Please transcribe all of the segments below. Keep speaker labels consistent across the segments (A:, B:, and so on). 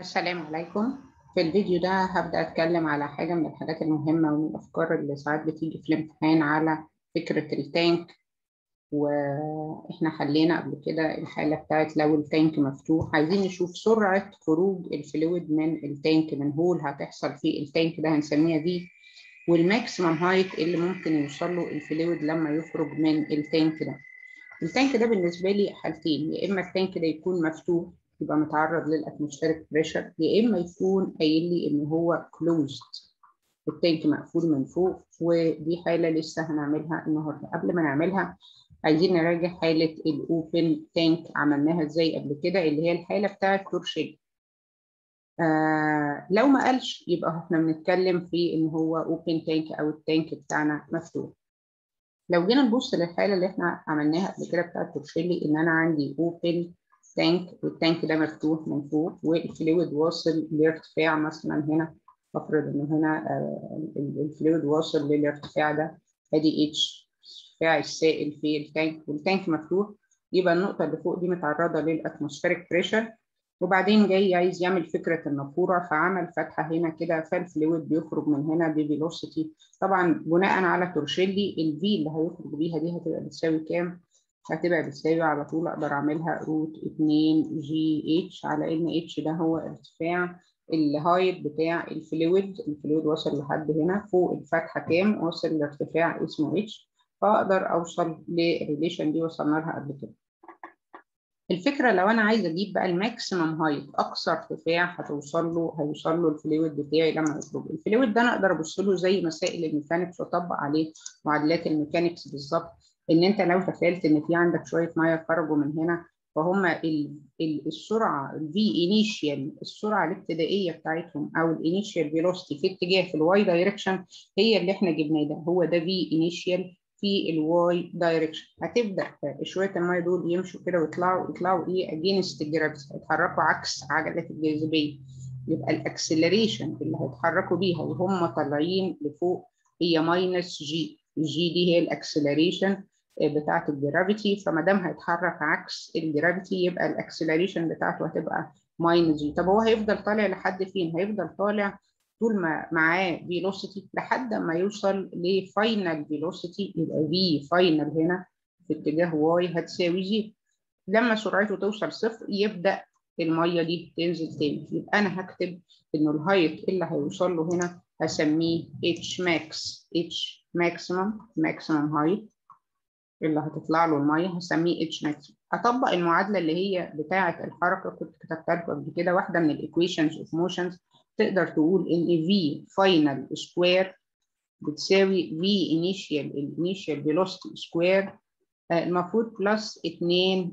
A: السلام عليكم. في الفيديو ده هبدأ أتكلم على حاجة من الحاجات المهمة ومن الأفكار اللي ساعات بتيجي في الامتحان على فكرة ال tank وإحنا حلينا قبل كده الحالة بتاعت لو ال tank مفتوح. عايزين نشوف سرعة خروج ال fluid من ال tank من hole هتحصل في ال tank ده هنسميها V وال maximum height اللي ممكن يوصل له ال fluid لما يخرج من ال tank ده. ال tank ده بالنسبة لي حالتين يا إما ال tank ده يكون مفتوح يبقى متعرض لل atmospheric pressure يا إما يكون قايل لي إن هو closed ال tank مقفول من فوق ودي حالة لسه هنعملها النهارده. قبل ما نعملها عايزين نراجع حالة ال open tank عملناها إزاي قبل كده اللي هي الحالة بتاعة تورشيلي لو ما قالش يبقى إحنا بنتكلم في إن هو open tank أو ال tank بتاعنا مفتوح. لو جينا نبص للحالة اللي إحنا عملناها قبل كده بتاعة تورشيلي إن أنا عندي open tank وال tank ده مفتوح من فوق وال fluid واصل لارتفاع مثلا هنا افرض ان هنا الفلويد واصل للارتفاع ده ادي H ارتفاع السائل في ال tank وال tank مفتوح يبقى النقطه اللي فوق دي متعرضه لل atmospheric pressure وبعدين جاي عايز يعمل فكره النافوره فعمل فتحه هنا كده فال fluid بيخرج من هنا ب velocity طبعا بناء على تورشيلي ال V اللي هيخرج بيها دي هتبقى بتساوي كام؟ هتبقى بتساوي على طول أقدر أعملها root 2 gH على إن H ده هو ارتفاع ال height بتاع ال fluid. ال fluid وصل لحد هنا فوق الفتحة كام؟ وصل لارتفاع اسمه H. فأقدر أوصل لل relation دي وصلنا لها قبل كده. الفكرة لو أنا عايزه أجيب بقى ال maximum height أقصى ارتفاع هتوصل له هيوصل له ال fluid بتاعي لما يخرج. ال fluid ده أنا أقدر أبص له زي مسائل ال mechanics وأطبق عليه معادلات ال mechanics بالظبط. إن أنت لو تخيلت إن في عندك شوية مية خرجوا من هنا فهم ال ال السرعة ال V initial السرعة الابتدائية بتاعتهم أو ال initial velocity في اتجاه في ال Y direction هي اللي إحنا جبناه ده. هو ده V initial في ال Y direction هتبدأ شوية المية دول يمشوا كده ويطلعوا يطلعوا إيه؟ against ال gravity هيتحركوا عكس عجله الجاذبية. يبقى ال acceleration اللي هيتحركوا بيها وهم طالعين لفوق هي minus g g دي هي ال acceleration بتاعة ال gravity فما دام هيتحرك عكس ال gravity يبقى ال acceleration بتاعته هتبقى minus g طب هو هيفضل طالع لحد فين؟ هيفضل طالع طول ما معاه velocity لحد ما يوصل ل final velocity يبقى V final هنا في اتجاه Y هتساوي zero لما سرعته توصل صفر يبدأ المية دي تنزل تاني. يبقى أنا هكتب إنه ال height اللي هيوصل له هنا هسميه H max H maximum maximum height اللي هتطلع له المية هسميه H max هطبق المعادلة اللي هي بتاعة الحركة كنت كتبتها لكم قبل كده واحدة من ال equations of motions تقدر تقول إن V final square بتساوي V initial ال initial velocity square المفروض plus 2 a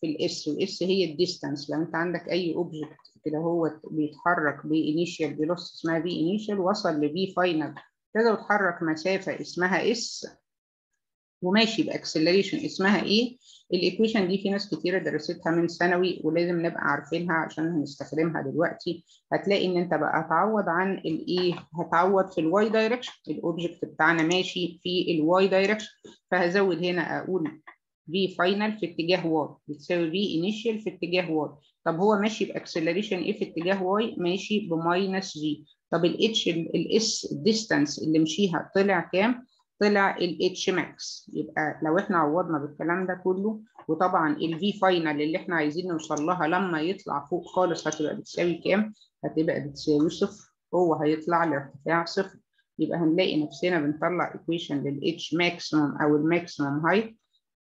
A: في ال S وال S هي ال distance لو أنت عندك أي object كده هو بيتحرك ب initial velocity اسمها V initial وصل ل V final كده وتحرك مسافة اسمها S وماشي ب acceleration اسمها a؟ ال equation دي في ناس كتيرة درستها من ثانوي ولازم نبقى عارفينها عشان هنستخدمها دلوقتي. هتلاقي إن أنت بقى هتعوض عن ال a هتعوض في ال Y direction ال object بتاعنا ماشي في ال Y direction فهزود هنا أقول V final في اتجاه Y بتساوي V initial في اتجاه Y طب هو ماشي ب acceleration إيه في اتجاه Y ماشي ب minus G طب ال H ال S ال distance اللي مشيها طلع كام؟ طلع ال H max يبقى لو إحنا عوضنا بالكلام ده كله وطبعا ال V final اللي إحنا عايزين نوصل لها لما يطلع فوق خالص هتبقى بتساوي كام؟ هتبقى بتساوي صفر. هو هيطلع لارتفاع صفر. يبقى هنلاقي نفسنا بنطلع equation لل H maximum أو ال maximum height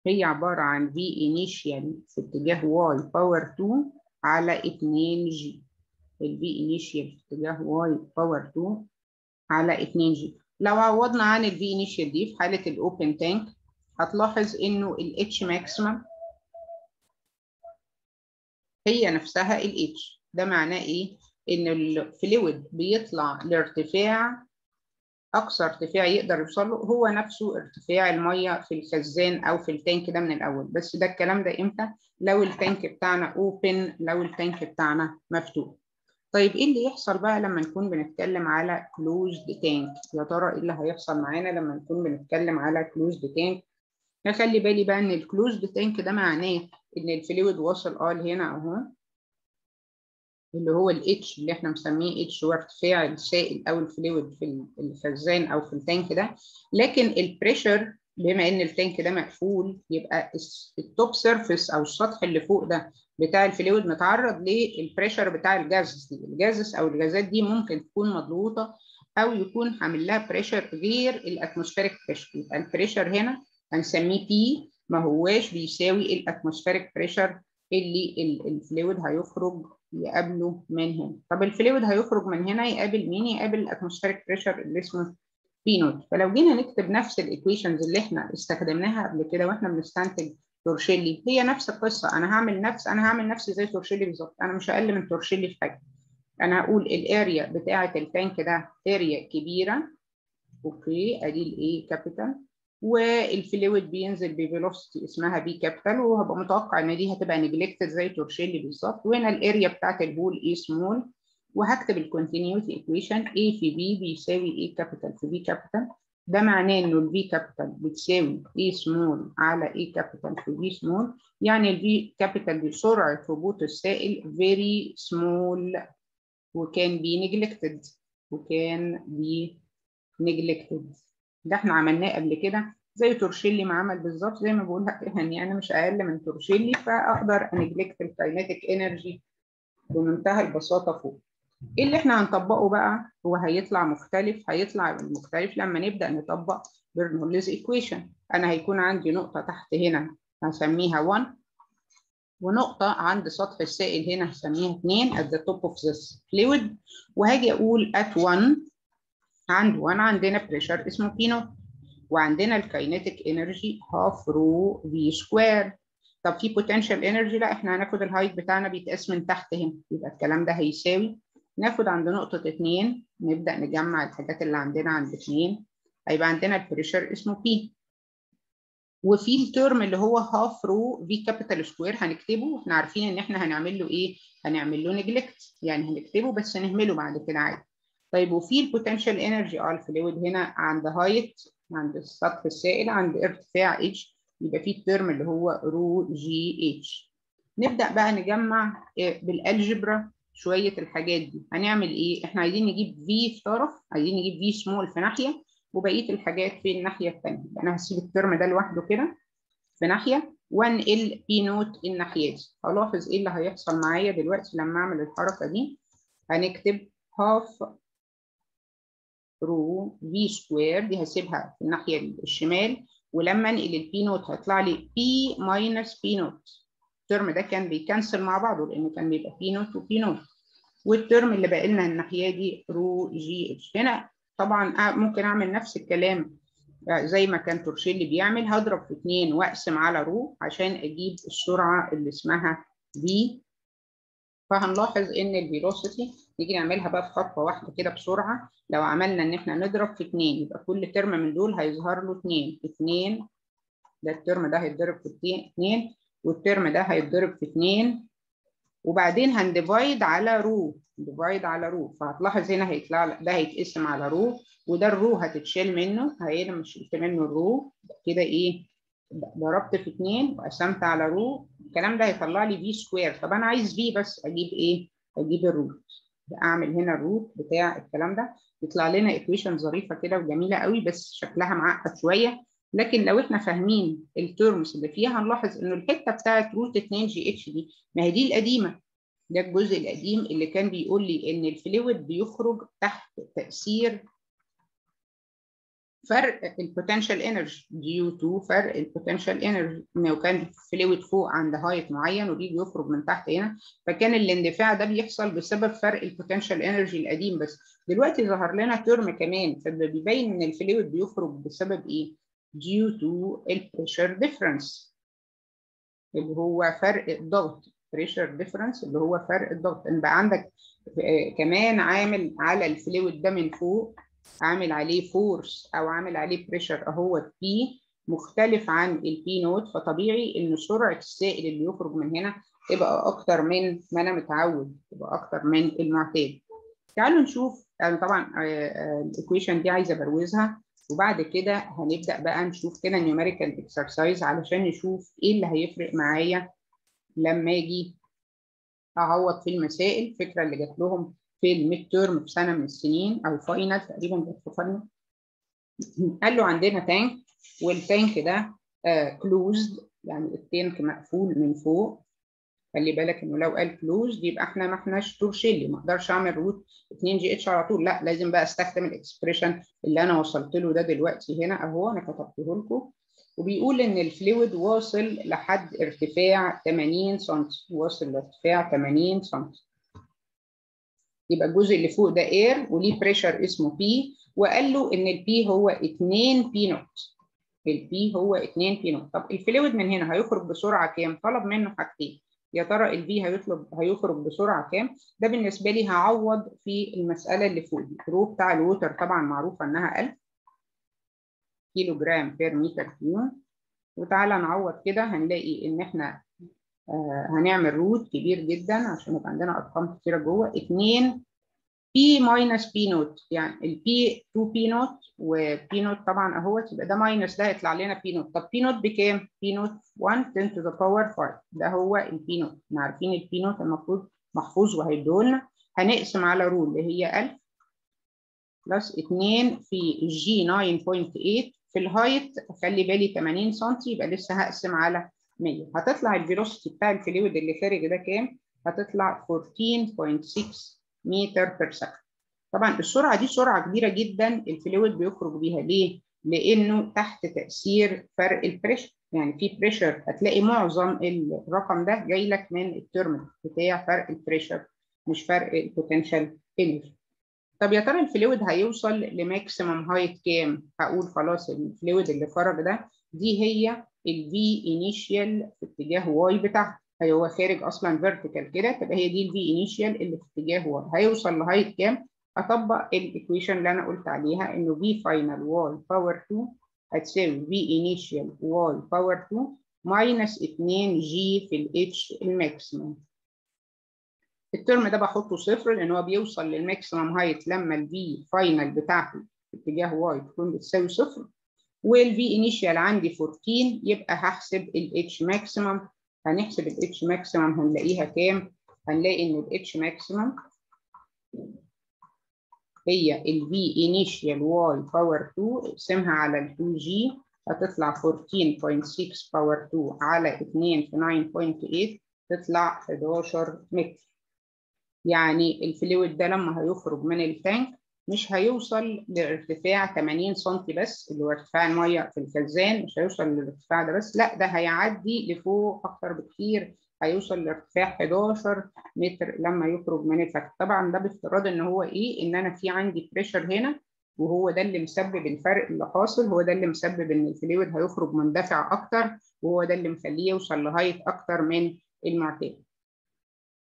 A: هي عبارة عن V initial في اتجاه Y power 2 على 2 G ال V initial في اتجاه Y power 2 على 2 G لو عوضنا عن ال V initial دي في حاله ال open tank هتلاحظ إنه ال H maximum هي نفسها ال H ده معناه إيه؟ إن ال fluid بيطلع لارتفاع أقصى ارتفاع يقدر يوصل له هو نفسه ارتفاع المية في الخزان أو في ال tank ده من الأول. بس ده الكلام ده إمتى؟ لو ال tank بتاعنا open لو ال tank بتاعنا مفتوح. طيب إيه اللي يحصل بقى لما نكون بنتكلم على closed tank يا ترى إيه اللي هيحصل معانا لما نكون بنتكلم على closed tank نخلي بالي بقى إن ال closed tank ده معناه إن ال fluid واصل آه لهنا أهو اللي هو ال H اللي إحنا مسميه H ارتفاع السائل أو ال fluid في الخزان أو في ال tank ده. لكن ال pressure بما إن ال tank ده مقفول يبقى ال top surface أو السطح اللي فوق ده بتاع ال fluid متعرض لل pressure بتاع الجازس دي. الجازس أو الغازات دي ممكن تكون مضغوطة أو يكون عامل لها pressure غير ال atmospheric pressure يبقى ال pressure هنا هنسميه P ما هواش بيساوي ال atmospheric pressure اللي ال fluid هيخرج يقابله من هنا. طب ال fluid هيخرج من هنا يقابل مين؟ يقابل ال atmospheric pressure اللي اسمه P naught فلو جينا نكتب نفس ال equations اللي إحنا استخدمناها قبل كده وإحنا بنستنتج تورشيلي هي نفس القصة. أنا هعمل نفس أنا هعمل نفسي زي تورشيلي بالظبط. أنا مش أقل من تورشيلي في حاجة. أنا هقول ال area بتاعة ال tank ده area كبيرة. أوكي ادي ال A capital وال fluid بينزل ب velocity اسمها V capital وهبقى متوقع إن دي هتبقى neglected زي تورشيلي بالظبط. وهنا الاريا بتاعت البول اي سمول وهكتب ال continuity equation A في V بيساوي A capital في V capital ده معناه إنه ال V capital بتساوي A سمول على A كابيتال في B سمول يعني ال V capital دي سرعة هبوط السائل very small وكان بي neglect وكان بي neglect. ده إحنا عملناه قبل كده. زي تورشيلي ما عمل بالظبط زي ما بقول يعني أنا مش أقل من تورشيلي فأقدر ا neglect ال kinetic energy بمنتهى البساطة فوق. إيه اللي إحنا هنطبقه بقى؟ هو هيطلع مختلف هيطلع مختلف لما نبدأ نطبق Bernoulli's equation أنا هيكون عندي نقطة تحت هنا هسميها 1 ونقطة عند سطح السائل هنا هسميها 2 at the top of this fluid. وهاجي أقول at 1 عند 1 عندنا pressure اسمه P naught وعندنا ال kinetic energy half rho V square طب في potential energy لا إحنا هناخد ال height بتاعنا بيتقاس من تحت هنا. يبقى الكلام ده هيساوي ناخد عند نقطة 2 نبدأ نجمع الحاجات اللي عندنا عند 2 هيبقى عندنا ال pressure اسمه P وفي ال term اللي هو half rho V capital square هنكتبه إحنا عارفين إن إحنا هنعمل له إيه؟ هنعمل له neglect يعني هنكتبه بس نهمله بعد كده عادي. طيب وفي ال potential energy آه ال fluid هنا عند height عند السطح السائل عند ارتفاع H يبقى في ال term اللي هو رو جي اتش. نبدأ بقى نجمع بال algebra شوية الحاجات دي. هنعمل إيه؟ إحنا عايزين نجيب في في طرف عايزين نجيب V small في ناحية وبقية الحاجات في الناحية الثانية أنا هسيب ال term ده لوحده كده في ناحية وانقل P naught الناحية دي. هلاحظ إيه اللي هيحصل معايا دلوقتي لما أعمل الحركة دي؟ هنكتب half rho V square دي هسيبها في الناحية الشمال ولما أنقل ال P naught هيطلع لي P minus P naught ال term ده كان بي cancel مع بعضه لأن كان بيبقى P naught و P naught. وال term اللي باقي لنا الناحية دي رو جي اتش. هنا طبعا ممكن أعمل نفس الكلام زي ما كان تورشيلي بيعمل هضرب في 2 وأقسم على rho عشان أجيب السرعة اللي اسمها V فهنلاحظ إن ال velocity نيجي نعملها بقى في خطوة واحدة كده بسرعة. لو عملنا إن إحنا نضرب في 2 يبقى كل term من دول هيظهر له 2 2 ده ال term ده هيتضرب في 2 وال term ده هيتضرب في 2 وبعدين هن divide على rho divide على rho. فهتلاحظ هنا هيطلع ده هيتقسم على rho وده ال rho هتتشال منه لما شلت منه ال rho كده إيه ضربت في 2 وقسمت على rho. الكلام ده هيطلع لي V square طب أنا عايز V بس أجيب إيه؟ أجيب ال root أعمل هنا ال root بتاع الكلام ده. يطلع لنا equation ظريفة كده وجميلة قوي بس شكلها معقد شوية. لكن لو إحنا فاهمين ال terms اللي فيها هنلاحظ إنه الحتة بتاعت root 2 g h دي ما هي دي القديمة. ده الجزء القديم اللي كان بيقول لي إن ال fluid بيخرج تحت تأثير فرق ال potential energy due to فرق ال potential energy إنه كان fluid فوق عند height معين وبيجي يخرج من تحت هنا. فكان الاندفاع ده بيحصل بسبب فرق ال potential energy القديم بس. دلوقتي ظهر لنا term كمان فبيبين إن ال fluid بيخرج بسبب إيه؟ Due to ال pressure difference اللي هو فرق الضغط pressure difference اللي هو فرق الضغط. إن بقى عندك كمان عامل على ال fluid ده من فوق عامل عليه force أو عامل عليه pressure أهو P مختلف عن ال P naught فطبيعي إن سرعة السائل اللي يخرج من هنا تبقى أكتر من ما أنا متعود تبقى أكتر من المعتاد. تعالوا نشوف أنا طبعا ال equation دي عايزة بروزها وبعد كده هنبدأ بقى نشوف كده numerical exercise علشان نشوف إيه اللي هيفرق معايا لما أجي أعوض في المسائل الفكرة اللي جات لهم في ال midterm في سنة من السنين أو final تقريبا جت في final قال له عندنا tank وال tank ده closed يعني ال tank مقفول من فوق. خلي بالك إنه لو قال closed يبقى إحنا ما إحناش تورشيلي ما أقدرش أعمل root 2 g h على طول. لا لازم بقى أستخدم ال expression اللي أنا وصلت له ده دلوقتي هنا أهو أنا كتبته لكم. وبيقول إن ال fluid واصل لحد ارتفاع 80 سم واصل لارتفاع 80 سم يبقى الجزء اللي فوق ده air وليه pressure اسمه P وقال له إن ال P هو 2 P naught ال P هو 2 P naught طب ال fluid من هنا هيخرج بسرعة كام؟ طلب منه حاجتين. يا ترى ال P هيطلب هيخرج بسرعة كام؟ ده بالنسبة لي هعوض في المسألة اللي فوق ال rho بتاع ال water طبعا معروفة إنها 1000 كيلو جرام per meter cube وتعالى نعوض كده هنلاقي إن إحنا آه هنعمل root كبير جدا عشان يبقى عندنا أرقام كتيرة جوه. 2 P minus P naught يعني ال P 2 P naught و P naught طبعا أهوت يبقى ده minus ده هيطلع لنا P naught طب P naught بكام؟ P naught 1 10 to the power 5 ده هو ال P naught إحنا عارفين ال P naught المفروض محفوظ وهيدولنا. هنقسم على rho اللي هي 1000 plus 2 في جي 9.8 في ال height خلي بالي 80 سم يبقى لسه هقسم على 100 هتطلع ال velocity بتاع ال fluid اللي خارج ده كام؟ هتطلع 14.6 meter per second طبعا السرعة دي سرعة كبيرة جدا ال fluid بيخرج بيها ليه؟ لأنه تحت تأثير فرق ال pressure يعني في pressure هتلاقي معظم الرقم ده جاي لك من ال term بتاع فرق ال pressure مش فرق ال potential energy طب يا ترى ال fluid هيوصل ل maximum height كام؟ هقول خلاص ال fluid اللي خرج ده دي هي ال V initial في اتجاه y بتاعها هو خارج أصلا vertical كده تبقى هي دي ال V initial اللي في اتجاه y هيوصل ل height كام؟ اطبق ال equation اللي أنا قلت عليها إنه V final y power 2 هتساوي V initial y power 2 minus 2 g في ال h ال maximum. ال term ده بحطه صفر لأن هو بيوصل لل maximum height لما ال V final بتاعته في اتجاه y تكون بتساوي صفر. وال V initial عندي 14 يبقى هحسب ال h maximum هنحسب ال h maximum هنلاقيها كام؟ هنلاقي إن ال h maximum هي ال V initial y power 2 اقسمها على ال 2G هتطلع 14.6 power 2 على 2 في 9.8 تطلع 11 متر يعني الفلويد ده لما هيخرج من التانك مش هيوصل لارتفاع 80 سم بس اللي هو ارتفاع المية في الخزان مش هيوصل للارتفاع ده بس لا ده هيعدي لفوق أكتر بكتير هيوصل لارتفاع 11 متر لما يخرج من الفتح طبعا ده بافتراض إن هو إيه؟ إن أنا في عندي pressure هنا وهو ده اللي مسبب الفرق اللي حاصل هو ده اللي مسبب إن ال fluid هيخرج مندفع أكتر وهو ده اللي مخليه يوصل ل height أكتر من المعتاد.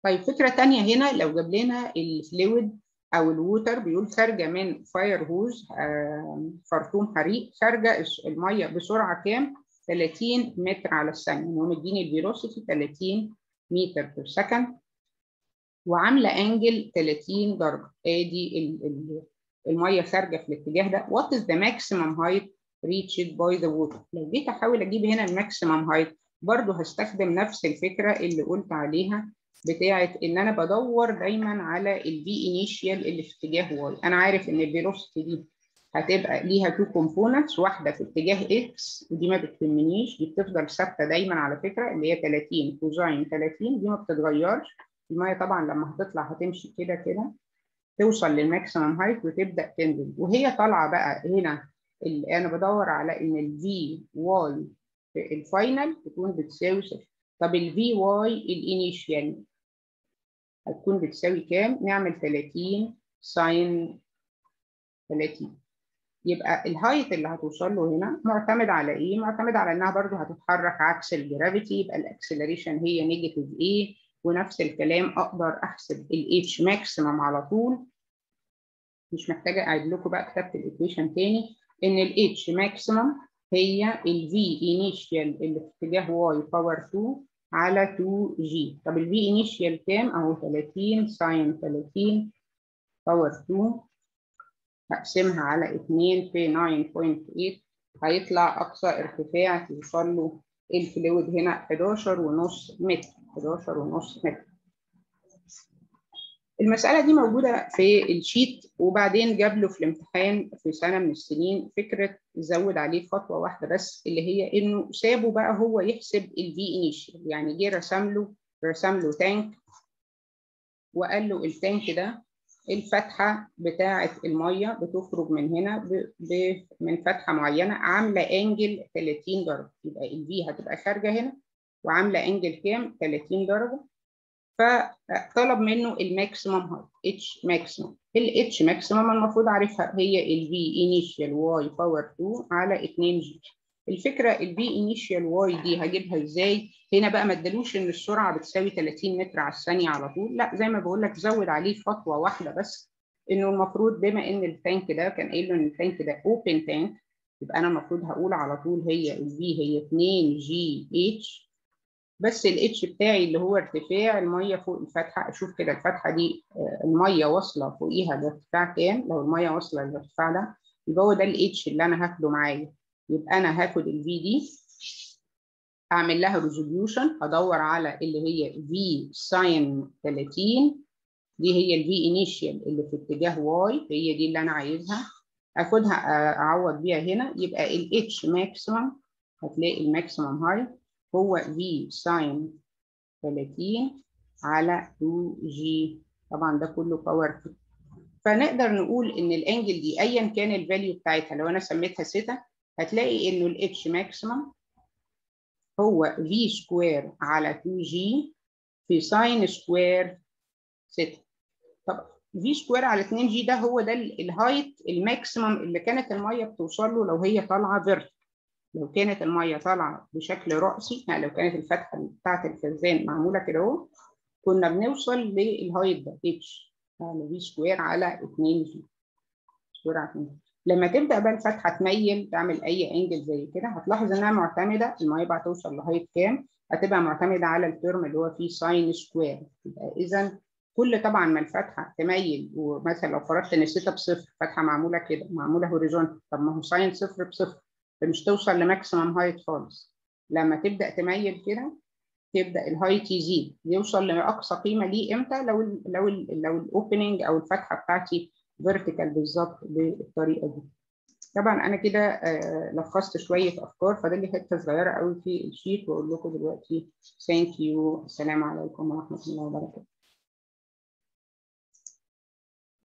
A: طيب فكرة ثانية هنا لو جاب لنا ال fluid أو ال water بيقول خارجه من fire hose خرطوم حريق. خارجه المية بسرعة كام؟ 30 متر على الثانية. هو مديني ال velocity 30 meter per second وعاملة angle 30 درجة. آدي المية خارجه في الاتجاه ده. What is the maximum height reached by the water لو جيت أحاول أجيب هنا ال maximum height برضه هستخدم نفس الفكرة اللي قلت عليها. بتاعة إن أنا بدور دايما على ال V initial اللي في اتجاه y أنا عارف إن ال velocity دي هتبقى ليها two components واحدة في اتجاه x ودي ما بتهمنيش دي بتفضل ثابتة دايما على فكرة اللي هي 30 cosine 30 دي ما بتتغيرش. المية طبعا لما هتطلع هتمشي كده كده توصل لل maximum height وتبدأ تنزل. وهي طالعة بقى هنا اللي أنا بدور على إن ال V y ال final تكون بتساوي صفر. طب ال V y ال initial هتكون بتساوي كام؟ نعمل 30 sine 30 يبقى ال height اللي هتوصل له هنا معتمد على إيه؟ معتمد على إنها برضو هتتحرك عكس ال gravity يبقى ال acceleration هي negative a ونفس الكلام أقدر أحسب ال h maximum على طول مش محتاجة أعيد لكم بقى كتابة ال equation تاني إن ال h maximum هي ال V initial اللي في اتجاه y power 2 على 2 جي طب ال V initial كام؟ أهو 30 sine 30 power 2 هقسمها على 2 في 9.8 هيطلع أقصى ارتفاع توصل له ال fluid هنا 11 ونص متر 11 ونص متر. المسألة دي موجودة في ال sheet وبعدين جاب له في الامتحان في سنة من السنين فكرة زود عليه خطوة واحدة بس اللي هي إنه سابه بقى هو يحسب ال V initial يعني جه رسم له رسم له tank وقال له ال tank ده الفتحة بتاعة المية بتخرج من هنا. من فتحة معينة عاملة angle 30 درجة. يبقى ال V هتبقى خارجة هنا وعاملة angle كام؟ 30 درجة. فطلب منه ال maximum height H maximum ال H maximum المفروض عارفها هي ال V initial y power 2 على 2 g الفكرة ال V initial y دي هجيبها إزاي؟ هنا بقى ما ادالوش إن السرعة بتساوي 30 متر على الثانية على طول. لا زي ما بقول لك زود عليه خطوة واحدة بس إنه المفروض بما إن ال tank ده كان قايل له إن ال tank ده open tank يبقى أنا المفروض هقول على طول هي الفي هي 2 جي اتش بس ال H بتاعي اللي هو ارتفاع المية فوق الفتحة أشوف كده الفتحة دي المية واصلة فوقيها بارتفاع كام؟ لو المية واصلة للارتفاع ده يبقى هو ده ال H اللي أنا هاخده معايا. يبقى أنا هاخد ال V دي اعمل لها resolution ادور على اللي هي V sine 30 دي هي ال V initial اللي في اتجاه y هي دي اللي أنا عايزها. اخدها أعوض بيها هنا يبقى ال H maximum هتلاقي ال maximum height هو V sine 30 على 2 g طبعا ده كله power فنقدر نقول إن ال angle دي ايا كان ال value بتاعتها لو أنا سميتها سيتا هتلاقي انه ال H maximum هو V square على 2 g V sine square theta طب V square على 2 g ده هو ده ال height ال maximum اللي كانت المية بتوصل له لو هي طالعة vertical لو كانت المية طالعة بشكل رأسي يعني لو كانت الفتحة بتاعت الخزان معمولة كده أهو كنا بنوصل لل height ده H يعني V square على 2 g square على 2 لما تبدأ بقى الفتحة تميل تعمل أي angle زي كده هتلاحظ إنها معتمدة المية بقى توصل ل height كام؟ هتبقى معتمدة على ال term اللي هو فيه sine square يبقى إذا كل طبعا ما الفتحة تميل ومثلا لو فرضت إن الثيتا بصفر فتحة معمولة كده معمولة horizontal طب ما هو sine صفر بصفر. فمش توصل ل maximum height خالص. لما تبدأ تميل كده تبدأ ال height يزيد. يوصل لأقصى قيمة ليه إمتى؟ لو ال لو ال لو ال opening أو الفتحة بتاعتي vertical بالظبط بالطريقة دي. طبعا أنا كده آه لخصت شوية أفكار فاضل لي حتة صغيرة قوي في ال sheet وأقول لكم دلوقتي ثانك يو السلام عليكم ورحمة الله وبركاته.